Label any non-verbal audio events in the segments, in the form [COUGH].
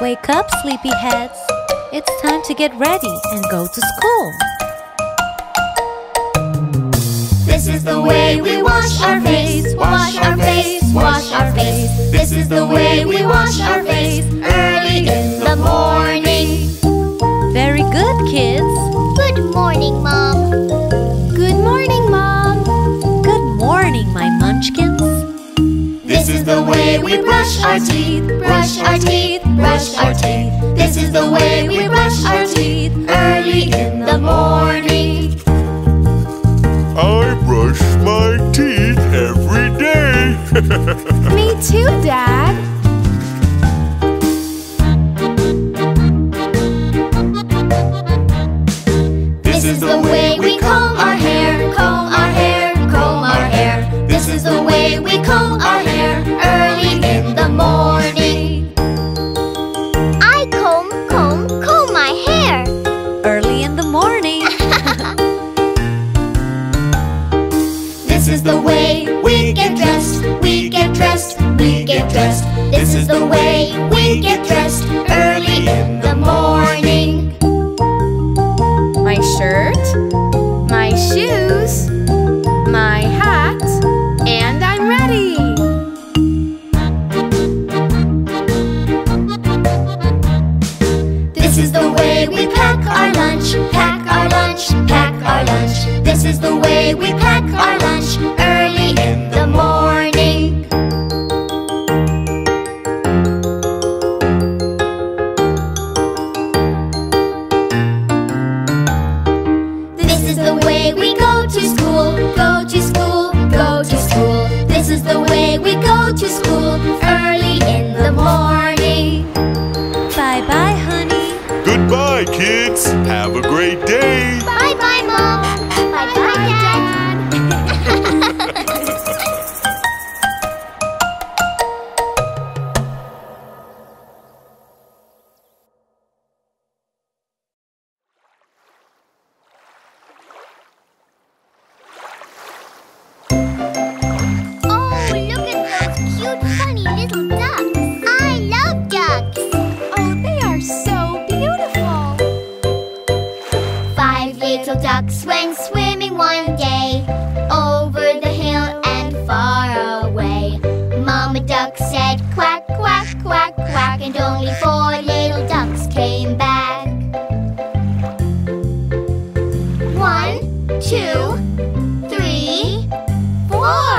Wake up, sleepyheads. It's time to get ready and go to school. This is the way we wash our face, wash our face, wash our face. This is the way we wash our face early in the morning. Very good, kids. Good morning, Mom. Good morning, Mom. Good morning, my munchkins. This is the way we brush our teeth, brush our teeth, brush our teeth. This is the way we brush our teeth early in the morning. I brush my teeth every day. [LAUGHS] Me too, Dad. Is the way we get dressed early in the morning. My shirt, my shoes, my hat, and I'm ready. This is the way we pack our lunch, pack our lunch, pack our lunch. This is the way we pack our lunch and only four little ducks came back. One, two, three, four.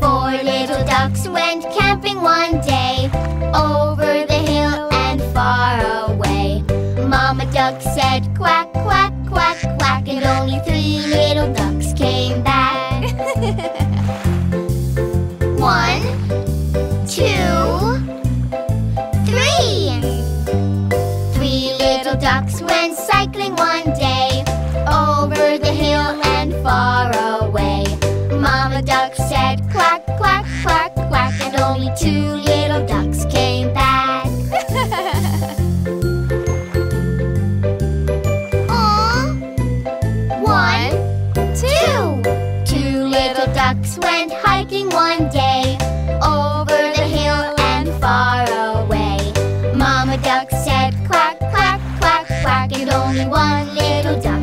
Four little ducks went camping one day over the hill and far away. Mama duck said quack, quack, quack, quack, and only three little ducks two little ducks came back. [LAUGHS] Aw. One, two. Two little ducks went hiking one day over the hill and far away. Mama duck said quack, quack, quack, quack, and only one little duck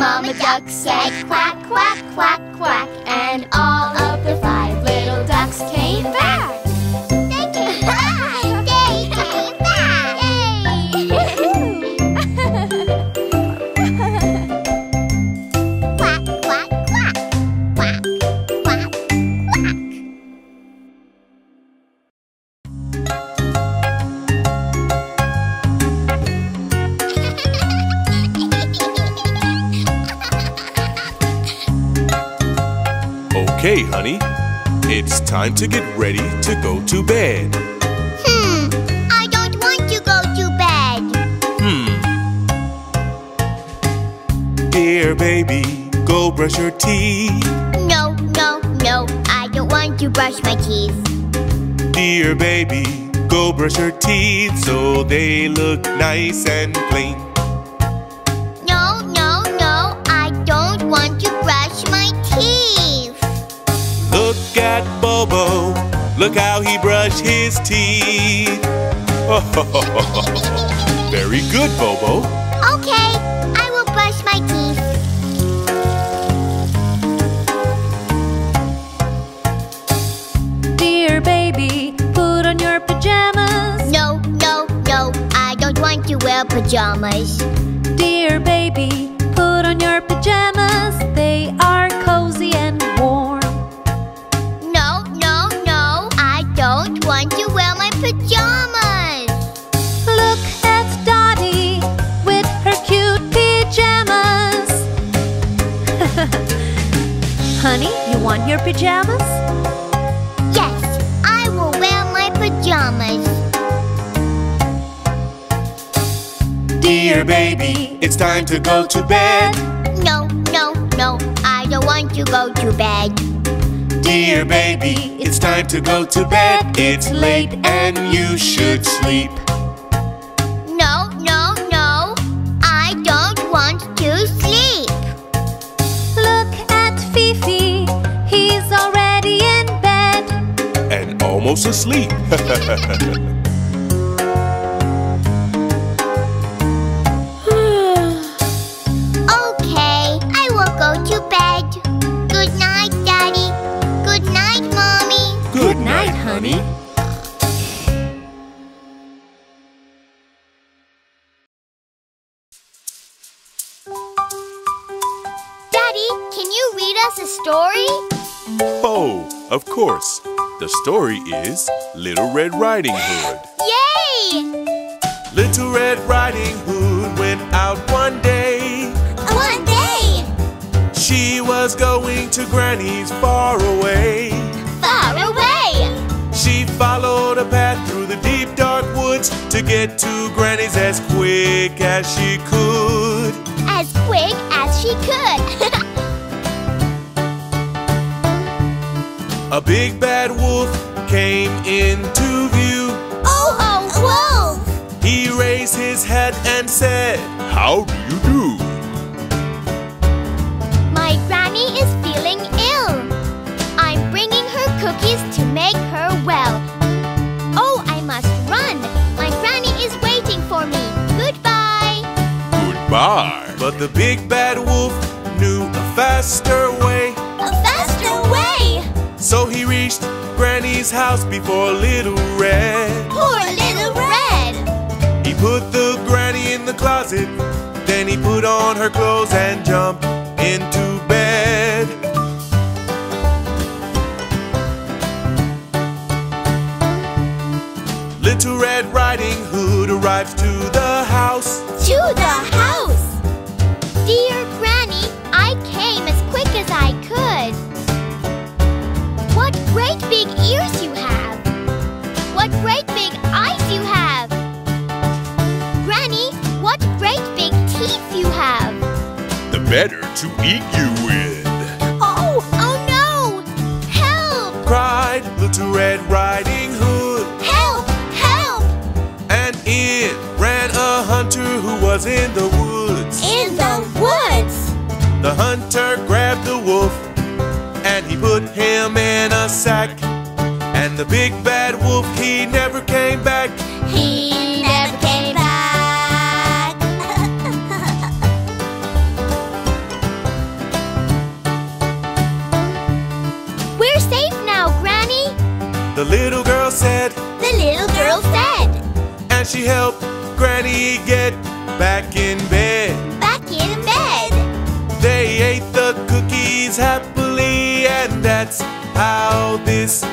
Mama duck said quack, quack, quack, quack, and all of the five little ducks came back. Okay, honey. It's time to get ready to go to bed. Hmm, I don't want to go to bed. Hmm. Dear baby, go brush your teeth. No, no, no, I don't want to brush my teeth. Dear baby, go brush your teeth so they look nice and clean. At Bobo, look how he brushed his teeth. [LAUGHS] Very good, Bobo. Okay, I will brush my teeth. Dear baby, put on your pajamas. No, no, no, I don't want to wear pajamas. Dear baby, put on your pajamas. Yes, I will wear my pajamas. Dear baby, it's time to go to bed. No, no, no, I don't want to go to bed. Dear baby, it's time to go to bed. It's late and you should sleep. Almost asleep. Okay, I will go to bed. Good night, Daddy. Good night, Mommy. Good night, honey. Daddy, can you read us a story? Oh, of course. The story is Little Red Riding Hood. Yay! Little Red Riding Hood went out one day. One day, She was going to Granny's far away. far away. She followed a path through the deep dark woods to get to Granny's as quick as she could. As quick as she could. [LAUGHS] A big bad wolf came into view. oh, oh, wolf! He raised his head and said, How do you do? My granny is feeling ill. I'm bringing her cookies to make her well. Oh, I must run. My granny is waiting for me. Goodbye. Goodbye. But the big bad wolf knew a faster way. A faster way. So he reached Granny's house before Little Red. Poor little red. He put the granny in the closet. Then he put on her clothes and jumped into bed. Little Red Riding Hood arrives to the better to eat you with. Oh, oh no! Help! Cried Little Red Riding Hood. Help! Help! And in ran a hunter who was in the woods. In the woods! The hunter grabbed the wolf and he put him in a sack. And the big bad little girl said, the little girl said. and she helped Granny get back in bed. Back in bed. They ate the cookies happily, and that's how this